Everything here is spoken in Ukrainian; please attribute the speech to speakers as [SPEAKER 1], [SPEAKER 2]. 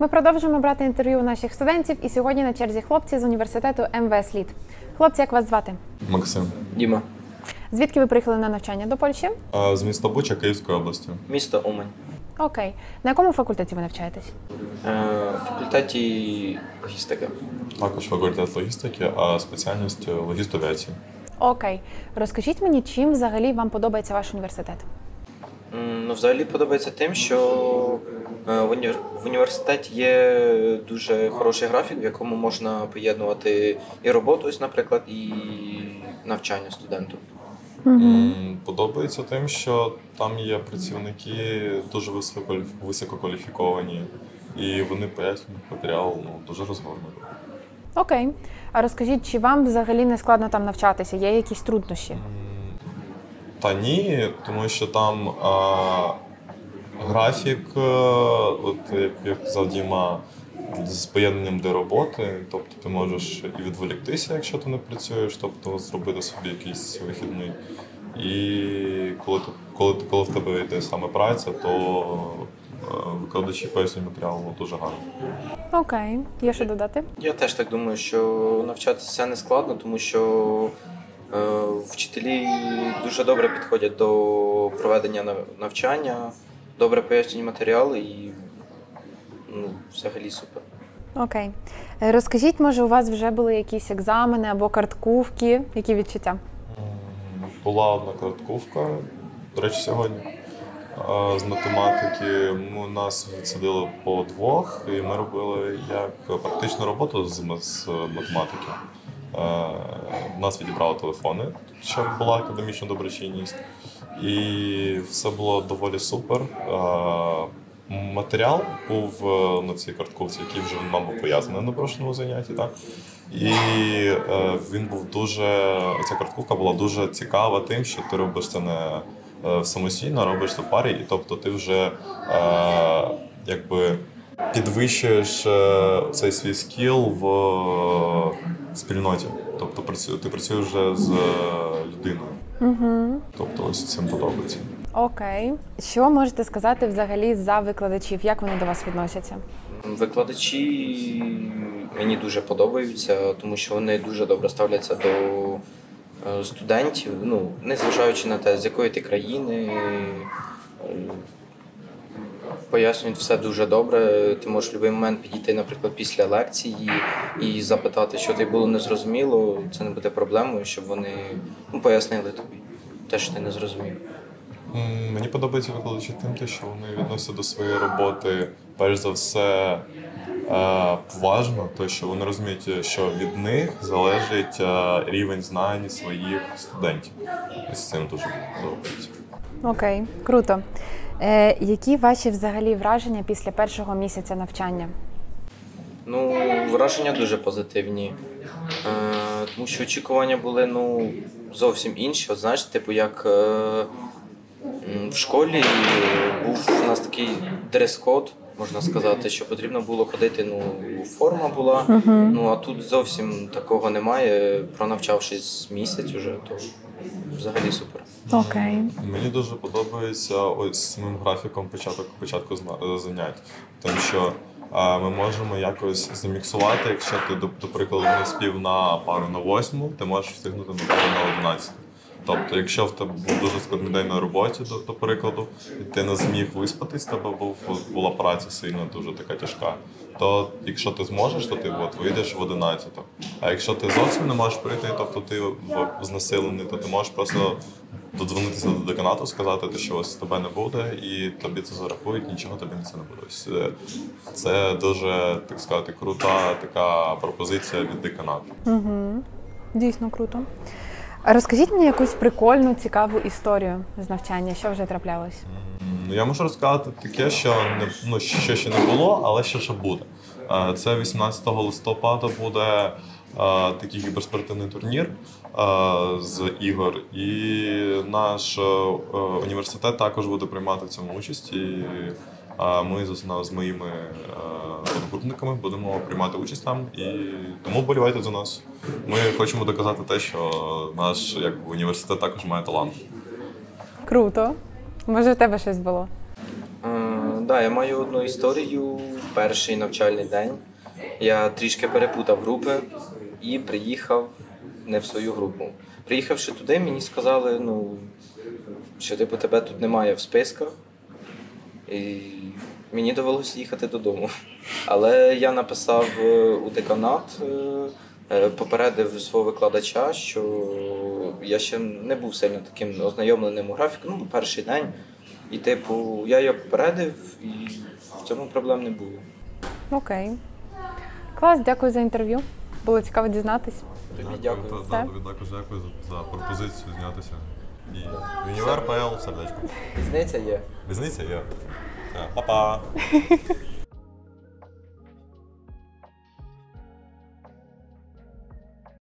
[SPEAKER 1] Ми продовжуємо брати інтерв'ю у наших студентів, і сьогодні на черзі хлопці з університету МВС Лід. Хлопці, як вас звати?
[SPEAKER 2] Максим.
[SPEAKER 3] Діма,
[SPEAKER 1] Звідки ви приїхали на навчання до Польщі?
[SPEAKER 2] А, З міста Буча Київської області.
[SPEAKER 3] місто Умань.
[SPEAKER 1] Окей. На якому факультеті ви навчаєтесь?
[SPEAKER 3] Е, факультеті логістика.
[SPEAKER 2] Також факультет логістики, а спеціальність логістовіації.
[SPEAKER 1] Окей. Розкажіть мені, чим взагалі вам подобається ваш університет?
[SPEAKER 3] Ну, взагалі подобається тим, що е, в, університеті є дуже хороший графік, в якому можна поєднувати і роботу, ось, наприклад, і навчання студенту.
[SPEAKER 2] Подобається тим, що там є працівники дуже висококваліфіковані, і вони пояснюють матеріал ну, дуже розгорнуто.
[SPEAKER 1] Окей. А розкажіть, чи вам взагалі не складно там навчатися? Є якісь труднощі?
[SPEAKER 2] Та ні, тому що там а, графік, е, от як, як казав Діма, з поєднанням до роботи, тобто ти можеш і відволіктися, якщо ти не працюєш, тобто зробити собі якийсь вихідний. І коли ти, коли, коли в тебе йде саме праця, то е, викладачі пояснюють матеріал ну, дуже гарно.
[SPEAKER 1] Окей. Є що додати?
[SPEAKER 3] Я теж так думаю, що навчатися не складно, тому що вчителі дуже добре підходять до проведення навчання, добре пояснюють матеріали і ну, взагалі супер.
[SPEAKER 1] Окей. Е, Розкажіть, може, у вас вже були якісь екзамени або карткувки? Які відчуття?
[SPEAKER 2] Була одна картковка, до речі, сьогодні. е, З математики Ми- нас відсадили по двох, і ми робили як практичну роботу з математики. В нас відібрали телефони, щоб була академічна доброчинність. І все було доволі супер. Матеріал був е, на цій картковці, який вже нам був пояснений на прошлому занятті. Так? І е, він був дуже. Ця картковка була дуже цікава тим, що ти робиш це не е, самостійно, робиш це в парі, і тобто ти вже якби підвищуєш е, цей свій скіл в е, спільноті. Тобто ти працюєш вже з е, людиною.
[SPEAKER 1] Угу.
[SPEAKER 2] Тобто ось цим подобається.
[SPEAKER 1] Окей. Що можете сказати взагалі за викладачів? Як вони до вас відносяться?
[SPEAKER 3] Викладачі мені дуже подобаються, тому що вони дуже добре ставляться до студентів, ну, незважаючи на те, з якої ти країни. Пояснюють все дуже добре. Ти можеш в будь-який момент підійти, наприклад, після лекції і запитати, що тобі було незрозуміло. Це не буде проблемою, щоб вони ну, пояснили тобі те, що ти не зрозумів.
[SPEAKER 2] Мені подобається викладачі тим, те, що вони відносяться до своєї роботи, перш за все, е, поважно, то що вони розуміють, що від них залежить е, рівень знань своїх студентів. І з цим дуже подобається.
[SPEAKER 1] Окей, круто. Е, які ваші взагалі враження після першого місяця навчання?
[SPEAKER 3] Ну, враження дуже позитивні. Е, тому що очікування були ну, зовсім інші. От знаєш, типу, як е, в школі був у нас такий дрес-код, можна сказати, що потрібно було ходити, ну, форма була. Ну а тут зовсім такого немає. Пронавчавшись місяць уже, то взагалі супер.
[SPEAKER 1] Окей.
[SPEAKER 2] Мені дуже подобається ось самим графіком початок початку занять, тому що ми можемо якось заміксувати, якщо ти до, до прикладу не спів на пару на восьму, ти можеш встигнути на пару на одинадцяту. Тобто, якщо в тебе був дуже складний день на роботі, до, до прикладу, і ти не зміг виспатись, тебе був, була праця сильно дуже така тяжка, то якщо ти зможеш, то ти от, вийдеш в 11. А якщо ти зовсім не можеш прийти, тобто ти знесилений, то ти можеш просто додзвонитися до деканату, сказати, що ось тебе не буде, і тобі це зарахують, нічого тобі це не буде. Е, Це дуже, так сказати, крута така пропозиція від деканату.
[SPEAKER 1] Угу. Дійсно круто. Розкажіть мені якусь прикольну, цікаву історію з навчання, що вже траплялось?
[SPEAKER 2] Ну, я можу розказати таке, що не ну, що ще не було, але що ще буде. Е, Це 18 листопада буде е, такий кіберспортивний турнір е, з ігор, і наш університет також буде приймати в цьому участь. І ми з, основ- з моїми е, одногрупниками будемо приймати участь там. І тому болівайте за нас. Ми хочемо доказати те, що наш як, університет також має талант.
[SPEAKER 1] Круто. Може, в тебе щось було?
[SPEAKER 3] Е, да, я маю одну історію. Перший навчальний день я трішки перепутав групи і приїхав не в свою групу. Приїхавши туди, мені сказали, ну, що типу тебе тут немає в списках. І мені довелося їхати додому. Але я написав е, у деканат, е, е, попередив свого викладача, що я ще не був сильно таким ознайомленим у графіку. Ну, перший день. І, типу, я його попередив, і в цьому проблем не було.
[SPEAKER 1] Окей. Клас, дякую за інтерв'ю. Було цікаво дізнатись.
[SPEAKER 3] Тобі дякую.
[SPEAKER 2] Та-
[SPEAKER 1] Все.
[SPEAKER 2] та, тобі також дякую за, за пропозицію знятися. І ПЛ сердечко.
[SPEAKER 3] Різниця є.
[SPEAKER 2] Різниця є. Все, Па-па.